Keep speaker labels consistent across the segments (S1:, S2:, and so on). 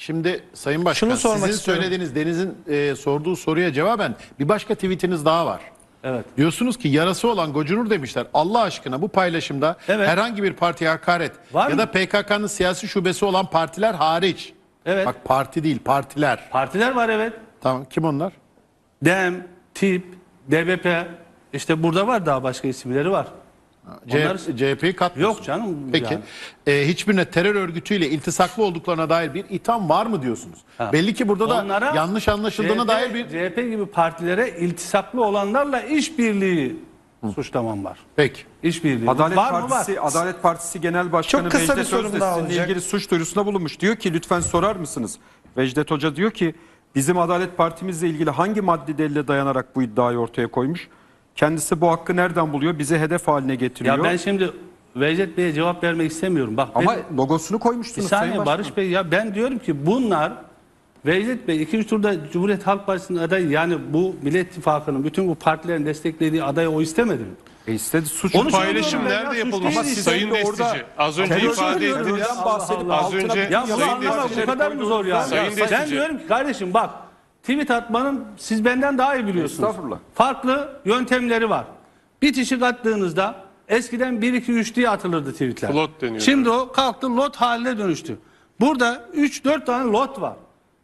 S1: Şimdi Sayın Başkan
S2: Şunu sormak
S1: sizin
S2: istiyorum.
S1: söylediğiniz Deniz'in e, sorduğu soruya cevaben bir başka tweetiniz daha var.
S2: Evet.
S1: Diyorsunuz ki yarası olan Gocunur demişler. Allah aşkına bu paylaşımda
S2: Evet.
S1: herhangi bir partiye hakaret
S2: Var
S1: ya
S2: mı?
S1: da PKK'nın siyasi şubesi olan partiler hariç.
S2: Evet.
S1: Bak parti değil partiler.
S2: Partiler var evet.
S1: Tamam kim onlar?
S2: DEM, TİP, DBP. İşte burada var daha başka isimleri var. Onlar-
S1: CHP'yi katmıyorsunuz.
S2: Yok canım.
S1: Peki
S2: yani.
S1: e, hiçbirine terör örgütüyle iltisaklı olduklarına dair bir itham var mı diyorsunuz? Belli ki burada da
S2: Onlara
S1: yanlış anlaşıldığına
S2: CHP,
S1: dair bir...
S2: CHP gibi partilere iltisaklı olanlarla işbirliği suçlamam var.
S1: Peki.
S2: İşbirliği.
S3: Adalet
S2: var mı var?
S3: Partisi Adalet Partisi Genel Başkanı
S2: Çok kısa
S3: Vecdet
S2: sorum
S3: Özde
S2: daha
S3: sizinle
S2: olacak.
S3: ilgili suç duyurusunda bulunmuş. Diyor ki lütfen sorar mısınız? Vecdet Hoca diyor ki bizim Adalet Partimizle ilgili hangi maddi delile dayanarak bu iddiayı ortaya koymuş? Kendisi bu hakkı nereden buluyor? Bizi hedef haline getiriyor.
S2: Ya ben şimdi Vecdet Bey'e cevap vermek istemiyorum. Bak
S3: Ama
S2: benim-
S3: logosunu
S2: bir
S3: koymuştunuz
S2: saniye
S3: Sayın Başkan.
S2: Barış Bey ya ben diyorum ki bunlar Vecdet Bey ikinci turda Cumhuriyet Halk Partisi'nin adayı yani bu Millet İttifakı'nın bütün bu partilerin desteklediği adayı o istemedi mi?
S3: E istedi suç
S2: Onu
S4: Paylaşım
S2: ya,
S4: nerede yapılmış?
S2: değil işte.
S4: Sayın
S3: Orada
S4: Destici. Az önce ifade ettiniz.
S3: ya, bahsedip
S4: Az önce
S3: bir
S2: Ya
S4: Sayın Destici.
S2: bu kadar mı zor ya?
S4: Sayın
S2: ben diyorum ki kardeşim bak tweet atmanın siz benden daha iyi biliyorsunuz.
S3: Estağfurullah.
S2: Farklı yöntemleri var. Bitişik attığınızda eskiden 1 2 3 diye atılırdı tweetler.
S4: Lot deniyor.
S2: Şimdi o kalktı lot haline dönüştü. Burada 3 4 tane lot var.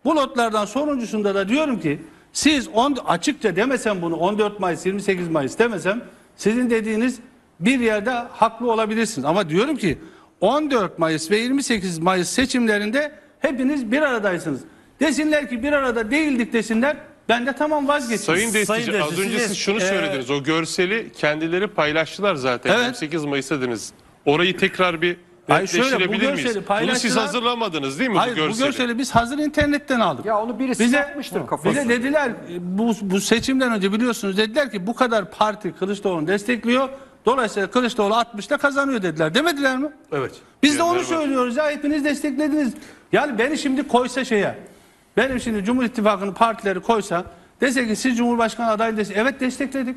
S2: Bu lotlardan sonuncusunda da diyorum ki siz on, açıkça demesem bunu 14 Mayıs 28 Mayıs demesem sizin dediğiniz bir yerde haklı olabilirsiniz. Ama diyorum ki 14 Mayıs ve 28 Mayıs seçimlerinde hepiniz bir aradaysınız. Desinler ki bir arada değildik desinler. Ben de tamam vazgeçeyim.
S4: Sayın Destici
S2: Sayın
S4: az önce
S2: siz-
S4: şunu
S2: e,
S4: söylediniz. O görseli kendileri paylaştılar zaten.
S2: Evet.
S4: 28 Mayıs'ta dediniz. Orayı tekrar bir
S2: Hayır, şöyle, bu
S4: netleştirebilir miyiz?
S2: görseli
S4: Bunu siz hazırlamadınız değil mi
S2: Hayır
S4: bu
S2: bu
S4: görseli?
S2: görseli biz hazır internetten aldık.
S3: Ya onu birisi yapmıştır kafasına.
S2: Bize dediler bu, bu seçimden önce biliyorsunuz dediler ki bu kadar parti Kılıçdaroğlu'nu destekliyor. Dolayısıyla Kılıçdaroğlu 60'ta kazanıyor dediler. Demediler mi?
S4: Evet.
S2: Biz de onu söylüyoruz ya hepiniz desteklediniz. Yani beni şimdi koysa şeye. Benim şimdi Cumhur İttifakı'nın partileri koysa dese ki siz Cumhurbaşkanı adayı dese evet destekledik.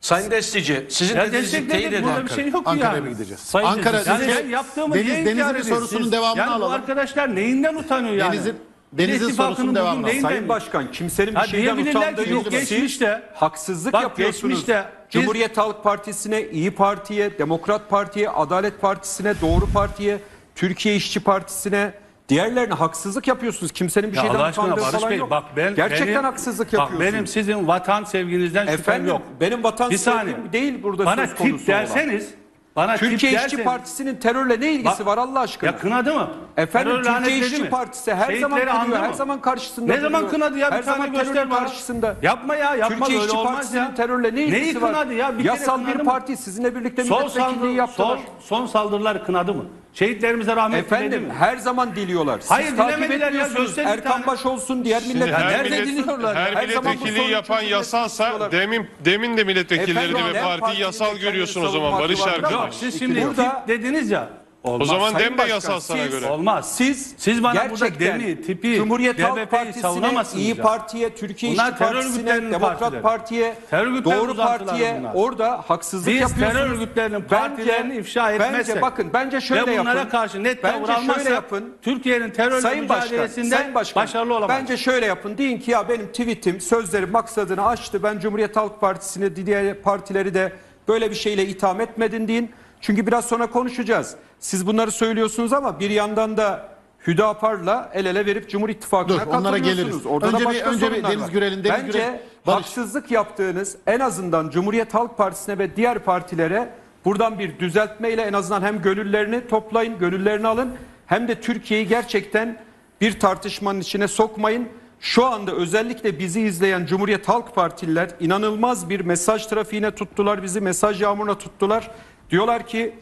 S5: Sayın Destici, sizin
S2: Ya
S5: dediğinizi teyit eden
S2: burada bir
S5: Ankara.
S2: şey yok
S1: Ankara'ya
S2: yani.
S1: mı gideceğiz?
S5: Sayın
S1: Ankara
S5: Deniz-
S2: Yani ben yaptığımı
S1: Deniz,
S2: niye
S1: Deniz'in
S2: inkar
S1: bir
S2: ediyorsunuz?
S1: sorusunun devamını
S2: yani bu
S1: alalım.
S2: arkadaşlar neyinden utanıyor yani?
S1: Deniz'in- Deniz'in
S2: İttifakı'nın
S1: sorusunun
S2: bugün
S1: devamını alalım.
S2: neyinden-
S3: Sayın Başkan kimsenin bir
S2: Ha,
S3: şeyden
S2: diyebilirler
S3: utandığı
S2: ki
S3: yok.
S2: yok, geçmişte-
S3: Siz haksızlık
S2: Bak,
S3: yapıyorsunuz.
S2: geçmişte biz-
S3: Cumhuriyet Halk Partisi'ne, İyi Parti'ye, Demokrat Parti'ye, Adalet Partisi'ne, Doğru Parti'ye, Türkiye İşçi Partisi'ne diğerlerine haksızlık yapıyorsunuz. Kimsenin bir
S2: Ya
S3: şeyden
S2: Allah aşkına
S3: utandığı
S2: Barış
S3: falan
S2: Bey
S3: yok.
S2: bak ben
S3: Gerçekten
S2: benim-
S3: haksızlık
S2: bak
S3: yapıyorsunuz.
S2: benim sizin vatan sevginizden şüphem
S3: Efendim
S2: yok.
S3: benim vatan
S2: Bir saniye.
S3: sevgim değil burada
S2: Bana
S3: söz konusu
S2: tip derseniz bana
S3: olan. Türkiye
S2: tip
S3: İşçi
S2: derseniz-
S3: Partisi'nin terörle ne ilgisi
S2: Bak-
S3: var Allah aşkına?
S2: Ya kınadı mı?
S3: Efendim
S2: Terör
S3: Türkiye
S2: lanetledi
S3: İşçi
S2: mi?
S3: Partisi her
S2: Şehitleri
S3: zaman kınıyor,
S2: andı
S3: her
S2: mı?
S3: zaman karşısında
S2: Ne zaman
S3: duruyor.
S2: kınadı ya?
S3: Her
S2: bir tane
S3: zaman
S2: göster
S3: terörün
S2: bana.
S3: karşısında.
S2: Yapma ya yapma
S3: Türkiye
S2: böyle
S3: İşçi
S2: olmaz
S3: Partisi'nin
S2: ya.
S3: terörle ne ilgisi
S2: Neyi
S3: var?
S2: kınadı ya? Bir kere
S3: Yasal
S2: kınadı
S3: bir
S2: mı?
S3: parti sizinle birlikte
S2: Son,
S3: milletvekilliği
S2: saldır,
S3: yaptılar.
S2: son, son saldırılar kınadı mı? Şehitlerimize rahmet diledi
S3: Efendim
S2: mi?
S3: her zaman diliyorlar. Siz
S2: Hayır,
S3: takip
S2: dilemediler ya,
S3: etmiyorsunuz.
S2: gösterin bir
S3: Erkan
S2: tane.
S3: Baş olsun diğer milletler.
S4: her
S3: Nerede
S4: millet-
S3: diliyorlar?
S4: Her,
S3: zaman bu
S4: milletvekilliği
S3: sorunu
S4: yapan
S3: çözülmesini
S4: yasalsa
S3: istiyorlar.
S4: demin demin de milletvekilleri
S3: Efendim,
S4: ve
S3: Dem
S4: parti
S3: Parti'nin
S4: yasal
S3: kendini
S4: görüyorsun o zaman Barış
S3: var.
S4: arkadaş.
S2: Yok siz şimdi
S3: Burada-
S2: tip dediniz ya.
S4: O
S2: Olmaz.
S4: zaman
S3: Sayın
S4: dem de
S3: Başkan,
S4: yasal sana
S3: siz-
S4: göre.
S2: Olmaz.
S3: Siz,
S2: siz bana burada
S3: gerçekten
S2: demi, tipi,
S3: Cumhuriyet Halk
S2: DBP'yi
S3: Partisi'ne,
S2: savunamazsınız
S3: İyi
S2: ya.
S3: Parti'ye, Türkiye
S2: Bunlar
S3: İşçi
S2: terör
S3: Partisi'ne,
S2: örgütlerinin
S3: Demokrat
S2: partileri.
S3: Parti'ye,
S2: Terör örgütlerinin
S3: Doğru
S2: uzantıları
S3: Parti'ye
S2: bunlar.
S3: orada haksızlık
S2: Biz
S3: yapıyorsunuz.
S2: terör örgütlerinin partilerini ifşa etmezsek
S3: Bence bakın bence şöyle
S2: ve bunlara
S3: yapın.
S2: karşı net
S3: bence
S2: tavır almazsak
S3: şöyle yapın.
S2: Türkiye'nin terörle
S3: Sayın Başkan,
S2: mücadelesinde
S3: Sayın Başkan,
S2: başarılı olamayız.
S3: Bence şöyle yapın. Deyin ki ya benim tweetim, sözlerim maksadını aştı. Ben Cumhuriyet Halk Partisi'ni, diğer partileri de böyle bir şeyle itham etmedin deyin. Çünkü biraz sonra konuşacağız. Siz bunları söylüyorsunuz ama bir yandan da Hüdapar'la el ele verip Cumhur İttifakı'na
S1: Dur, onlara geliriz.
S3: Orada
S1: Önce
S3: da
S1: bir-
S3: başka
S1: önce bir Deniz. Gürel'in- Deniz
S3: Bence
S1: Gürel- Barış-
S3: haksızlık yaptığınız en azından Cumhuriyet Halk Partisi'ne ve diğer partilere buradan bir düzeltmeyle en azından hem gönüllerini toplayın, gönüllerini alın hem de Türkiye'yi gerçekten bir tartışmanın içine sokmayın. Şu anda özellikle bizi izleyen Cumhuriyet Halk Partililer inanılmaz bir mesaj trafiğine tuttular bizi, mesaj yağmuruna tuttular. Diyorlar ki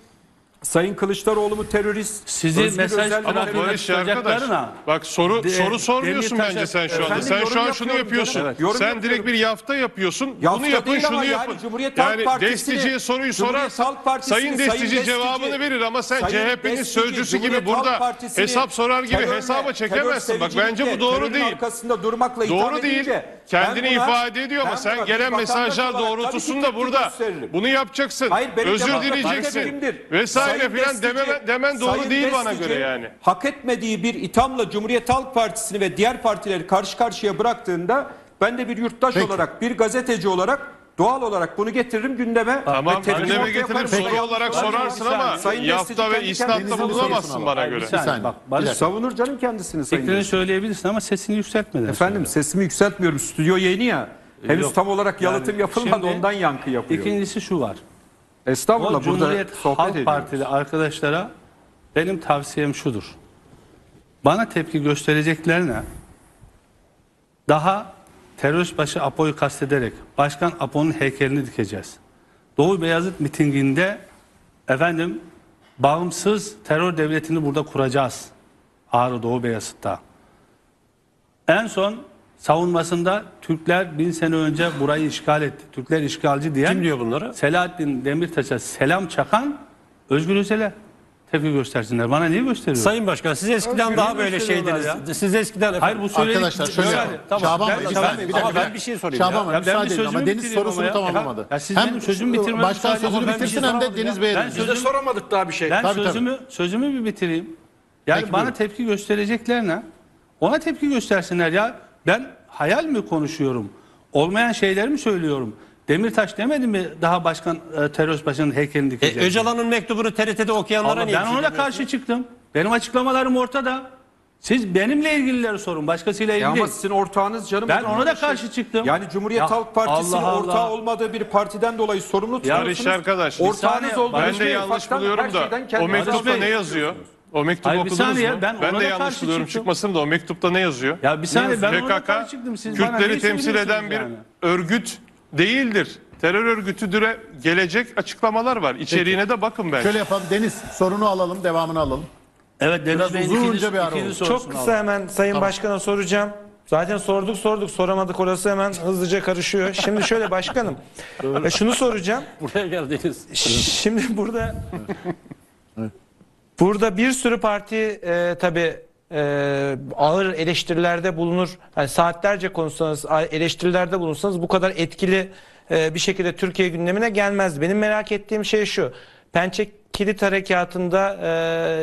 S3: Sayın Kılıçdaroğlu mu terörist?
S2: Sizi
S3: Özgür
S2: mesaj
S4: Ama? Barış arkadaş bak soru
S2: De-
S4: soru sormuyorsun
S2: Demirtaş'a-
S4: bence sen şu anda.
S3: Efendim,
S4: Sen
S3: yorum
S4: şu an şunu
S3: yapıyorum
S4: yapıyorsun.
S3: canım. Evet, yorum
S4: Sen
S3: yapıyorum.
S4: direkt bir yafta yapıyorsun.
S3: Yafta
S4: bunu yapın
S3: değil ama
S4: şunu
S3: yani
S4: yapın.
S3: Cumhuriyet Halk
S4: yani
S3: Partisi'ni-
S4: desticiye soruyu
S3: Cumhuriyet
S4: sorarsan
S3: Halk Partisi'ni,
S4: Sayın
S3: Sayın
S4: Destici
S3: Destici,
S4: cevabını verir ama sen
S3: Sayın
S4: CHP'nin
S3: Destici,
S4: sözcüsü gibi
S3: Cumhuriyet Halk
S4: burada
S3: Partisi'ni
S4: hesap sorar gibi
S3: terörle,
S4: hesaba çekemezsin. Bak bence bu doğru
S3: terörün
S4: değil.
S3: arkasında durmakla itham
S4: Doğru değil.
S3: edince
S4: Kendini
S3: buna-
S4: ifade ediyor ama
S3: ben
S4: sen
S3: buna
S4: gelen
S3: bir vatandaş
S4: mesajlar
S3: olarak tabii ki
S4: doğrultusunda
S3: tepki
S4: burada
S3: gösteririm.
S4: bunu yapacaksın.
S3: Hayır, benim
S4: Özür dileyeceksin.
S3: tepkimdir.
S4: Vesaire
S3: Sayın
S4: filan dememen- demen doğru
S3: Sayın
S4: değil bana
S3: Destici,
S4: göre yani.
S3: Hak etmediği bir ithamla Cumhuriyet Halk Partisi'ni ve diğer partileri karşı karşıya bıraktığında ben de bir yurttaş olarak, bir gazeteci olarak doğal olarak bunu getiririm gündeme.
S4: Tamam gündeme
S3: koyarım.
S4: soru
S3: Peki.
S4: olarak
S3: Sayın
S4: sorarsın ama
S3: kendi
S4: yafta ve isnatta bulunamazsın bana
S1: bak.
S4: göre.
S1: Bir saniye.
S2: Bak, Barış,
S3: Savunur canım kendisini Sayın
S2: fikrini söyleyebilirsin ama sesini yükseltmeden.
S3: Efendim sesimi yükseltmiyorum. Stüdyo yayını ya. Henüz
S2: Yok.
S3: tam olarak yalıtım
S2: Yani
S3: yapılmadı
S2: şimdi
S3: ondan yankı yapıyor.
S2: İkincisi şu var.
S3: Estağfurullah
S2: O
S3: burada
S2: Cumhuriyet
S3: sohbet
S2: Halk
S3: ediyoruz.
S2: Partili arkadaşlara benim tavsiyem şudur. Bana tepki göstereceklerine daha terörist başı Apo'yu kastederek Başkan Apo'nun heykelini dikeceğiz. Doğu Beyazıt mitinginde efendim bağımsız terör devletini burada kuracağız. Ağrı Doğu Beyazıt'ta. En son savunmasında Türkler bin sene önce burayı işgal etti. Türkler işgalci diyen
S5: Kim diyor bunları?
S2: Selahattin Demirtaş'a selam çakan Özgür Özel'e tepki göstersinler. Bana niye gösteriyor?
S5: Sayın Başkan siz eskiden daha böyle şeydiniz. Siz eskiden
S2: Hayır bu söyledik.
S1: Arkadaşlar şöyle yapalım.
S2: Tamam,
S1: Şaban
S2: ben-
S1: Bey bir
S2: ben-
S1: saniye bir dakika.
S5: ben bir şey sorayım
S1: Şaban
S5: ya.
S1: Bey
S2: Ya ben bir
S1: müsaade edin ama Deniz sorusunu
S2: ya.
S1: tamamlamadı.
S2: Ya siz benim sözümü bitirmeme
S1: Başkan sözünü bitirsin hem de Deniz
S2: ya.
S1: Bey'e
S2: Ben sözümü-
S5: soramadık daha bir şey.
S2: Ben
S1: Tabii, tabii.
S2: sözümü sözümü bir bitireyim. Yani
S1: Peki,
S2: bana
S1: buyurun.
S2: tepki göstereceklerine ona tepki göstersinler ya. Ben hayal mi konuşuyorum? Olmayan şeyler mi söylüyorum? Demirtaş demedi mi daha başkan e, terörist başının heykelini
S5: E,
S2: dikeceğiz?
S5: Öcalan'ın mektubunu TRT'de okuyanlara
S2: Ama
S5: niye
S2: ben ona
S5: demiyorsunuz?
S2: karşı çıktım. Benim açıklamalarım ortada. Siz benimle ilgilileri sorun. Başkasıyla
S3: Ya
S2: ilgili
S3: ama
S2: değil.
S3: sizin ortağınız canım.
S2: Ben ona da
S3: şey?
S2: karşı çıktım.
S3: Yani Cumhuriyet
S2: Ya
S3: Halk Partisi'nin
S2: Allah.
S3: ortağı olmadığı bir partiden dolayı sorumlu tutuyorsunuz.
S4: Barış arkadaş,
S3: Ortağınız
S2: saniye,
S3: olduğunuz
S4: Ben de yanlış buluyorum da o mektupta ne yazıyor? O mektubu
S2: Hayır, bir
S4: okudunuz
S2: saniye,
S4: mu?
S2: ben
S4: Ben,
S2: ona
S4: de yanlış
S2: karşı
S4: buluyorum
S2: çıktım.
S4: çıkmasın da o mektupta ne yazıyor?
S2: Ya bir saniye ben ona
S4: PKK
S2: karşı çıktım. Siz bana
S4: Kürtleri
S2: neyi
S4: temsil eden
S2: söylüyorsunuz
S4: bir
S2: yani?
S4: örgüt değildir. Terör örgütüdüre gelecek açıklamalar var. İçeriğine de bakın bence.
S1: Şöyle yapalım. Deniz sorunu alalım, devamını alalım.
S2: Evet Deniz
S1: Biraz
S2: Bey'in
S1: uzunca
S2: ikinci,
S1: bir ara
S2: ikinci
S1: oldu.
S2: sorusunu
S6: Çok kısa
S2: alalım.
S6: hemen Sayın Başkan'a soracağım. Zaten sorduk sorduk soramadık orası hemen hızlıca karışıyor. Şimdi şöyle başkanım. e, şunu soracağım.
S5: Buraya geldiniz.
S6: Şimdi burada burada bir sürü parti e, tabi ağır eleştirilerde bulunur. Yani saatlerce konuşsanız, eleştirilerde bulunsanız bu kadar etkili e, bir şekilde Türkiye gündemine gelmez. Benim merak ettiğim şey şu. Pençe Kilit Harekatı'nda e,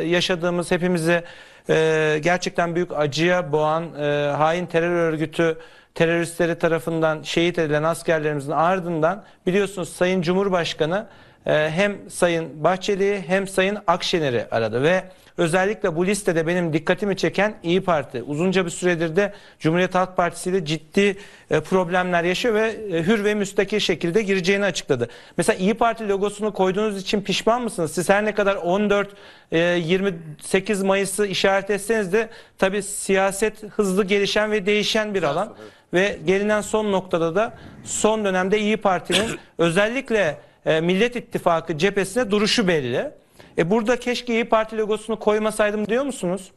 S6: yaşadığımız hepimizi e, gerçekten büyük acıya boğan e, hain terör örgütü teröristleri tarafından şehit edilen askerlerimizin ardından biliyorsunuz Sayın Cumhurbaşkanı e, hem Sayın Bahçeli'yi hem Sayın Akşener'i aradı ve özellikle bu listede benim dikkatimi çeken İyi Parti uzunca bir süredir de Cumhuriyet Halk Partisi ile ciddi e, problemler yaşıyor ve e, hür ve müstakil şekilde gireceğini açıkladı. Mesela İyi Parti logosunu koyduğunuz için pişman mısınız? Siz her ne kadar 14 e, 28 Mayıs'ı işaret etseniz de tabii siyaset hızlı gelişen ve değişen bir alan ve gelinen son noktada da son dönemde İyi Parti'nin özellikle e, Millet İttifakı cephesine duruşu belli. E burada keşke İyi Parti logosunu koymasaydım diyor musunuz?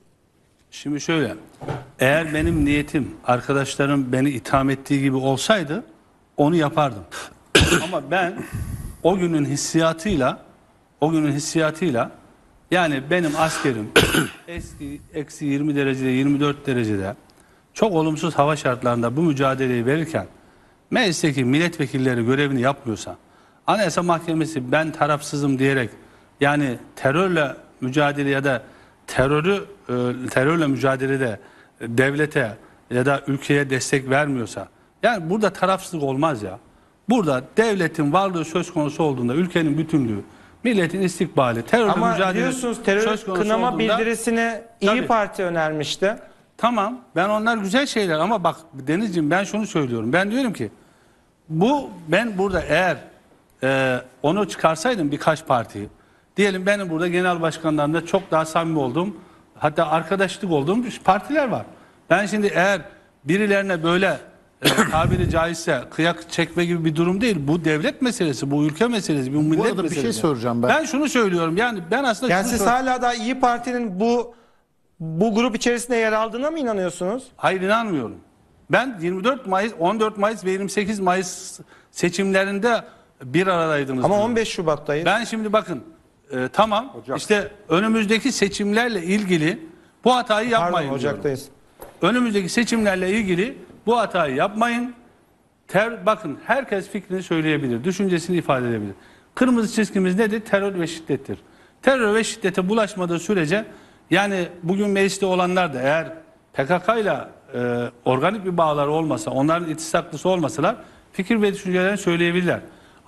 S2: Şimdi şöyle. Eğer benim niyetim arkadaşlarım beni itham ettiği gibi olsaydı onu yapardım. Ama ben o günün hissiyatıyla o günün hissiyatıyla yani benim askerim eski eksi 20 derecede 24 derecede çok olumsuz hava şartlarında bu mücadeleyi verirken meclisteki milletvekilleri görevini yapmıyorsa Anayasa Mahkemesi ben tarafsızım diyerek yani terörle mücadele ya da terörü e, terörle mücadelede devlete ya da ülkeye destek vermiyorsa yani burada tarafsızlık olmaz ya. Burada devletin varlığı söz konusu olduğunda ülkenin bütünlüğü, milletin istikbali, terörle
S6: Ama
S2: mücadele
S6: biliyorsunuz terör
S2: söz konusu
S6: kınama
S2: olduğunda-
S6: bildirisini İyi
S2: Tabii.
S6: Parti önermişti.
S2: Tamam ben onlar güzel şeyler ama bak Denizciğim ben şunu söylüyorum. Ben diyorum ki bu ben burada eğer e, onu çıkarsaydım birkaç partiyi diyelim benim burada genel başkanlarımda çok daha samimi olduğum hatta arkadaşlık olduğum partiler var. Ben şimdi eğer birilerine böyle e, tabiri caizse kıyak çekme gibi bir durum değil. Bu devlet meselesi, bu ülke meselesi, bu millet
S1: arada bir şey
S2: meselesi.
S1: soracağım ben.
S2: Ben şunu söylüyorum yani ben aslında
S6: Yani
S2: şunu
S6: siz
S2: sor-
S6: hala da İyi Parti'nin bu bu grup içerisinde yer aldığına mı inanıyorsunuz?
S2: Hayır inanmıyorum. Ben 24 Mayıs, 14 Mayıs ve 28 Mayıs seçimlerinde bir aradaydınız.
S6: Ama
S2: diyorum.
S6: 15 Şubat'tayız.
S2: Ben şimdi bakın e, tamam işte önümüzdeki seçimlerle ilgili bu hatayı yapmayın
S6: Pardon
S2: diyorum.
S6: Ocak'tayız.
S2: Önümüzdeki seçimlerle ilgili bu hatayı yapmayın. Ter, bakın herkes fikrini söyleyebilir, düşüncesini ifade edebilir. Kırmızı çizgimiz nedir? Terör ve şiddettir. Terör ve şiddete bulaşmadığı sürece yani bugün mecliste olanlar da eğer PKK ile e, organik bir bağları olmasa, onların itisaklısı olmasalar fikir ve düşüncelerini söyleyebilirler.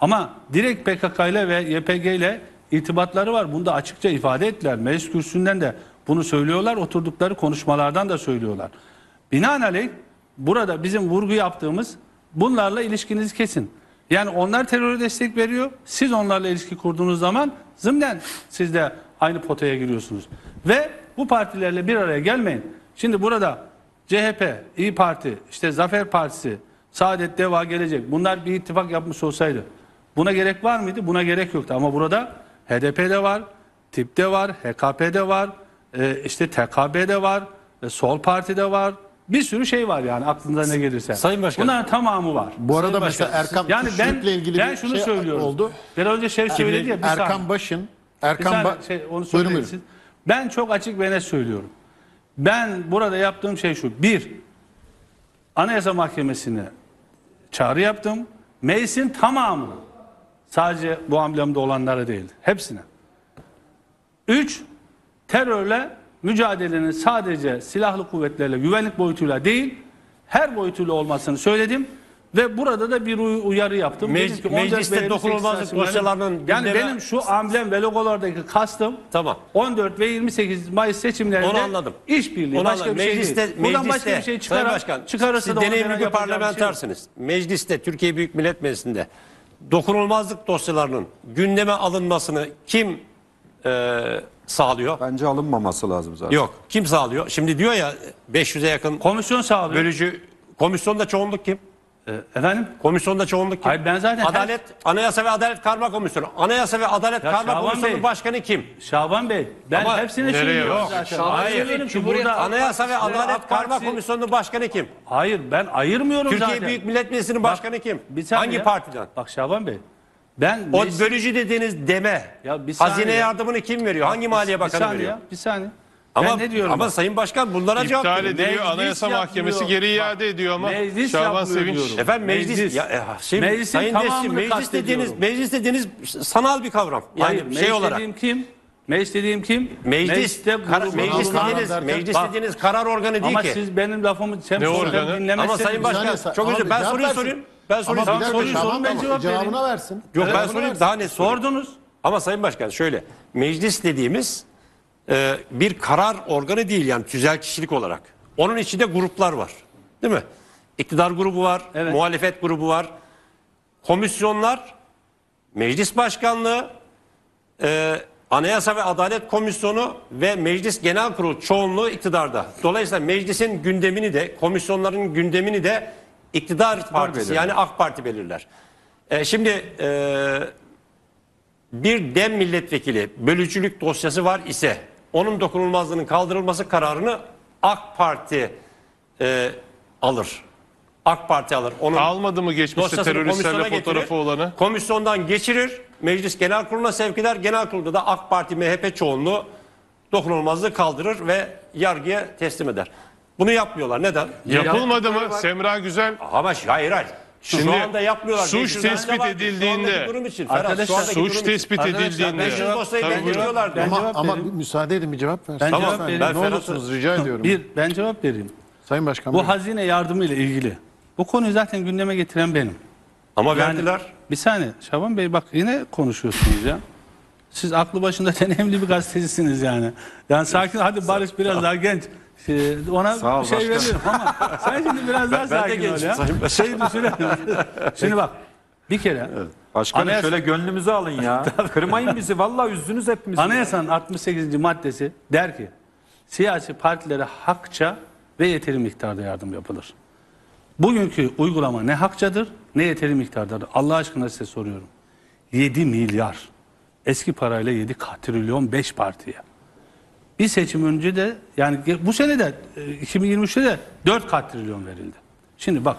S2: Ama direkt PKK ile ve YPG ile irtibatları var. Bunu da açıkça ifade ettiler. Meclis kürsüsünden de bunu söylüyorlar. Oturdukları konuşmalardan da söylüyorlar. Binaenaleyh burada bizim vurgu yaptığımız bunlarla ilişkinizi kesin. Yani onlar teröre destek veriyor. Siz onlarla ilişki kurduğunuz zaman zımnen siz de aynı potaya giriyorsunuz. Ve bu partilerle bir araya gelmeyin. Şimdi burada CHP, İyi Parti, işte Zafer Partisi, Saadet Deva gelecek. Bunlar bir ittifak yapmış olsaydı buna gerek var mıydı? Buna gerek yoktu. Ama burada HDP'de var, TİP'te var, HKP'de var, e, işte TKB'de var, e, Sol Parti'de var. Bir sürü şey var yani aklınıza ne gelirse.
S5: Sayın Başkan.
S2: Bunların tamamı var.
S1: Bu arada
S5: Sayın
S1: mesela Erkan
S2: Yani ben
S1: ilgili
S2: ben
S1: bir
S2: şunu
S1: şey
S2: söylüyorum.
S1: oldu.
S2: Biraz önce şey söyledi ya bir
S1: Erkan
S2: saniye.
S1: Baş'ın Erkan
S2: saniye,
S1: ba
S2: şey, onu
S1: Buyurun, buyurun.
S2: Ben çok açık ve net söylüyorum. Ben burada yaptığım şey şu. Bir, Anayasa Mahkemesi'ne çağrı yaptım. Meclisin tamamını. Sadece bu amblemde olanlara değil. Hepsine. Üç, terörle mücadelenin sadece silahlı kuvvetlerle, güvenlik boyutuyla değil, her boyutuyla olmasını söyledim. Ve burada da bir uy- uyarı yaptım.
S5: Mec-
S2: Dedim ki 14
S5: mecliste
S2: ve 28
S5: dokunulmazlık dosyalarının
S2: Yani
S5: gündeme-
S2: benim şu amblem ve logolardaki kastım
S5: Tamam.
S2: 14 ve 28 Mayıs seçimlerinde
S5: Onu anladım.
S2: işbirliği.
S5: Onu
S2: Başka
S5: anladım.
S2: bir şey
S5: Mecliste,
S2: değil. Buradan
S5: mecliste,
S2: başka bir şey çıkarar,
S5: Sayın Başkan,
S2: çıkarırsa
S5: siz
S2: da
S5: deneyimli bir
S2: yapacağım şey
S5: parlamentersiniz. Mecliste, Türkiye Büyük Millet Meclisi'nde dokunulmazlık dosyalarının gündeme alınmasını kim e, sağlıyor?
S3: Bence alınmaması lazım zaten.
S5: Yok. Kim sağlıyor? Şimdi diyor ya 500'e yakın
S2: Komisyon sağlıyor.
S5: bölücü komisyonda çoğunluk kim?
S2: Ee, efendim?
S5: Komisyonda çoğunluk kim?
S2: Hayır, ben zaten her-
S5: Adalet, Anayasa ve Adalet Karma Komisyonu. Anayasa ve Adalet
S2: Ya
S5: Karma
S2: Şaban
S5: Komisyonu
S2: Bey.
S5: başkanı kim?
S2: Şaban Bey ben
S5: Ama
S2: hepsini
S4: nereye
S2: söylüyorum
S4: yok?
S2: zaten.
S5: Hayır.
S2: Ki
S5: Cumhuriyet
S2: burada
S5: Anayasa ve Adalet
S2: AK
S5: Karma
S2: Partisi-
S5: Komisyonu başkanı kim?
S2: Hayır ben ayırmıyorum
S5: Türkiye
S2: zaten.
S5: Büyük Millet Meclisi'nin
S2: Bak,
S5: başkanı kim?
S2: bir saniye
S5: Hangi
S2: ya.
S5: partiden?
S2: Bak Şaban Bey. Ben
S5: O
S2: meclis-
S5: bölücü dediğiniz deme.
S2: Ya bir saniye.
S5: Hazine yardımını kim veriyor? Hangi Maliye
S2: bir
S5: Bakanı
S2: saniye
S5: veriyor?
S2: ya, bir saniye.
S5: Ama,
S2: ben ne diyorum?
S5: ama? Sayın Başkan bunlara cevap
S4: İptal
S5: verin.
S4: ediliyor.
S2: Meclis
S4: Anayasa
S2: yapmıyor.
S4: Mahkemesi geri iade ediyor ama
S2: Meclis
S4: Şaban Sevinç
S2: diyorum.
S5: Efendim meclis,
S2: Meclis.
S5: ya, ya, şey,
S2: Meclisin
S5: Sayın Destin, meclis dediğiniz, meclis dediğiniz sanal bir kavram. Yani
S2: Hayır,
S5: şey
S2: meclis
S5: olarak.
S2: dediğim kim? Meclis dediğim kim?
S5: Meclis,
S2: Mecliste grubun
S5: meclis dediğiniz, meclis
S2: Bak,
S5: dediğiniz karar organı değil
S2: Ama
S5: ki.
S2: siz benim lafımı hem
S4: Ne organı?
S2: dinlemezseniz-
S5: Ama Sayın Başkan
S1: saniye,
S5: çok
S1: ama
S5: özür Ben
S1: cevap
S5: soruyu sorayım. Ben soruyu
S1: Ama dakika
S2: soruyu sorun, ben cevap
S1: cevabını versin.
S5: Yok ben sorayım daha sorayım.
S2: Sordunuz.
S5: Ama Sayın Başkan şöyle. Meclis dediğimiz e, bir karar organı değil yani tüzel kişilik olarak. Onun içinde gruplar var. Değil mi? İktidar grubu var,
S2: Evet.
S5: muhalefet grubu var. Komisyonlar, meclis başkanlığı, e, Anayasa ve Adalet Komisyonu ve Meclis Genel Kurulu çoğunluğu iktidarda. Dolayısıyla meclisin gündemini de, komisyonların gündemini de iktidar partisi
S3: belirler.
S5: yani AK Parti belirler. E, şimdi e, bir dem milletvekili bölücülük dosyası var ise onun dokunulmazlığının kaldırılması kararını AK Parti e, alır. AK Parti alır. Onun
S4: almadı mı geçmişte
S5: dosyasını
S4: teröristlerle
S5: komisyona
S4: fotoğrafı
S5: getirir.
S4: olanı?
S5: Komisyondan geçirir. Meclis Genel Kurulu'na sevk eder. Genel Kurulu'da da AK Parti MHP çoğunluğu dokunulmazlığı kaldırır ve yargıya teslim eder. Bunu yapmıyorlar. Neden?
S4: Yapılmadı mı? Semra Güzel
S5: Ama hayır hayır.
S4: Şimdi
S5: şu anda yapmıyorlar.
S4: suç tespit edildiğinde-
S5: durum için.
S2: Arkadaşlar,
S4: suç tespit edildiğinde
S5: Ben
S1: Ama, ama müsaade edin bir cevap versin.
S2: Ben
S1: Lütfen.
S2: cevap vereyim.
S1: Ne olursunuz rica ediyorum.
S2: Bir, ben cevap vereyim.
S1: Sayın Başkan.
S2: Bu hazine yardımı ile ilgili. Bu konuyu zaten gündeme getiren benim.
S5: Ama
S2: Yani-
S5: verdiler.
S2: Bir saniye Şaban Bey bak yine konuşuyorsunuz ya. Siz aklı başında deneyimli bir gazetecisiniz yani. Yani sakin hadi Barış biraz daha genç. Şey, Ona
S3: Sağ ol
S2: bir şey
S3: başkanım.
S2: veriyorum ama sen şimdi biraz daha
S5: Ben- ben de
S2: sakin ol
S5: gençim
S2: ya.
S5: Sayın
S2: Şey düşünelim. Şimdi bak bir kere
S3: Başkanım
S2: Anayasa-
S3: şöyle gönlümüzü alın ya. Kırmayın bizi. Vallahi üzdünüz hepimizi.
S2: Anayasanın 68. maddesi der ki siyasi partilere hakça ve yeteri miktarda yardım yapılır. Bugünkü uygulama ne hakçadır ne yeteri miktardadır. Allah aşkına size soruyorum. 7 milyar eski parayla 7 katrilyon 5 partiye. Bir seçim önce de yani bu sene de e, 2023'te de 4 katrilyon verildi. Şimdi bak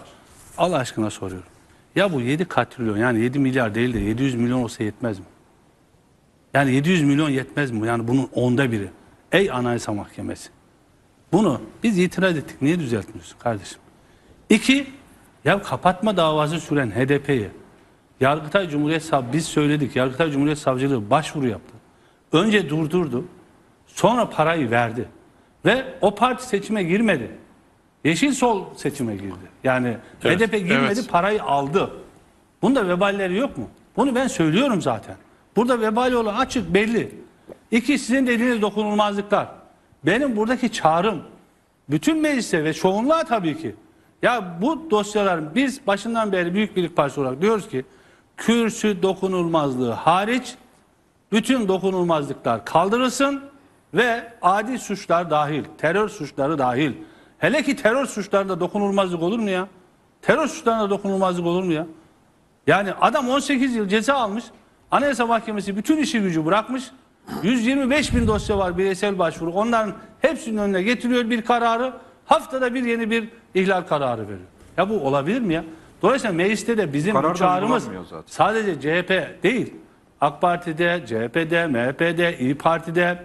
S2: Allah aşkına soruyorum. Ya bu 7 katrilyon yani 7 milyar değil de 700 milyon olsa yetmez mi? Yani 700 milyon yetmez mi? Yani bunun onda biri. Ey Anayasa Mahkemesi. Bunu biz itiraz ettik. Niye düzeltmiyorsun kardeşim? İki, ya kapatma davası süren HDP'yi Yargıtay Cumhuriyet Sav biz söyledik. Yargıtay Cumhuriyet Savcılığı başvuru yaptı. önce durdurdu. Sonra parayı verdi. Ve o parti seçime girmedi. Yeşil Sol seçime girdi. Yani
S4: Evet,
S2: HDP girmedi
S4: evet.
S2: parayı aldı. Bunda veballeri yok mu? Bunu ben söylüyorum zaten. Burada vebali olan açık belli. İki sizin dediğiniz dokunulmazlıklar. Benim buradaki çağrım bütün meclise ve çoğunluğa tabii ki. Ya bu dosyalar biz başından beri Büyük Birlik Partisi olarak diyoruz ki kürsü dokunulmazlığı hariç bütün dokunulmazlıklar kaldırılsın ve adi suçlar dahil, terör suçları dahil. Hele ki terör suçlarında dokunulmazlık olur mu ya? Terör suçlarında dokunulmazlık olur mu ya? Yani adam 18 yıl ceza almış. Anayasa Mahkemesi bütün işi gücü bırakmış. 125 bin dosya var bireysel başvuru. Onların hepsinin önüne getiriyor bir kararı. Haftada bir yeni bir ihlal kararı veriyor. Ya bu olabilir mi ya? Dolayısıyla mecliste de bizim
S3: Karar
S2: çağrımız sadece CHP değil. AK Parti'de, CHP'de, MHP'de, İyi Parti'de,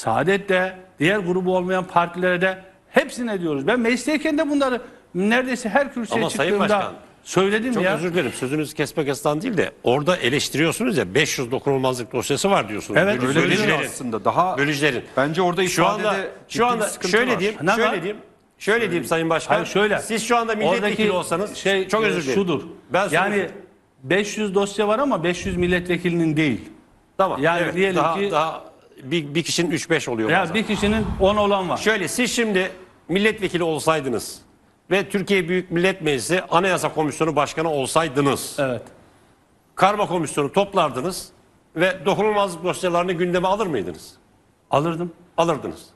S2: Saadet'te, diğer grubu olmayan partilere de hepsine diyoruz. Ben meclisteyken de bunları neredeyse her kürsüye
S5: Ama Sayın
S2: çıktığımda
S5: Başkan,
S2: söyledim
S5: Çok
S2: ya.
S5: özür dilerim sözünüzü kesmek aslan değil de orada eleştiriyorsunuz ya 500 dokunulmazlık dosyası var diyorsunuz.
S2: Evet,
S3: Öyle
S5: bölücülerin.
S3: aslında. Daha
S5: Bölücülerin.
S3: bence orada
S5: Şu anda
S3: ifadede
S5: şu anda
S3: bir sıkıntı
S5: şöyle
S3: var.
S5: diyeyim,
S2: Ne
S5: şöyle
S2: var?
S5: diyeyim. Şöyle diyeyim Sayın Başkan.
S2: Hayır şöyle.
S5: Siz şu anda milletvekili
S2: Oradaki
S5: olsanız
S2: şey
S5: çok
S2: e,
S5: özür dilerim.
S2: şudur.
S5: Ben
S2: yani
S5: yani
S2: 500 dosya var ama 500 milletvekilinin değil.
S5: tamam.
S2: yani
S5: evet,
S2: diyelim
S5: daha,
S2: ki-
S5: daha bir, bir kişinin 3-5 oluyor
S2: Ya
S5: bazen.
S2: bir kişinin 10 olan var.
S5: Şöyle siz şimdi milletvekili olsaydınız ve Türkiye Büyük Millet Meclisi Anayasa Komisyonu Başkanı olsaydınız
S2: Evet.
S5: karma komisyonu toplardınız ve dokunulmazlık dosyalarını gündeme alır mıydınız?
S2: Alırdım.
S5: Alırdınız.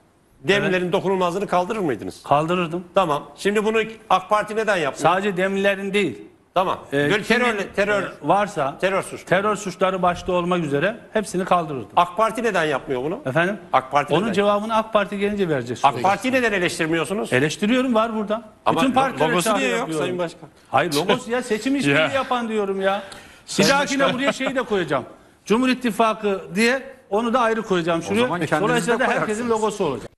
S5: Demirlerin dokunulmazlığını kaldırır mıydınız?
S2: Kaldırırdım.
S5: Tamam. Şimdi bunu AK Parti neden yapmıyor?
S2: Sadece demirlerin değil.
S5: Tamam.
S2: e,
S5: Böyle
S2: kimin,
S5: terör, terör,
S2: e, varsa
S5: terör suçu.
S2: terör suçları başta olmak üzere hepsini kaldırırdım.
S5: AK Parti neden yapmıyor bunu?
S2: Efendim?
S5: AK Parti
S2: Onun
S5: neden?
S2: cevabını AK Parti gelince vereceğiz.
S5: AK Parti neden eleştirmiyorsunuz?
S2: Eleştiriyorum var burada.
S5: Ama
S2: Bütün partilere
S5: logosu niye yok. Sayın Başkan?
S2: Hayır logosu ya seçim işbirliği
S4: Ya.
S2: yapan diyorum ya. Bir dahakine buraya şeyi de koyacağım. Cumhur İttifakı diye onu da ayrı koyacağım şuraya. Dolayısıyla da herkesin logosu olacak.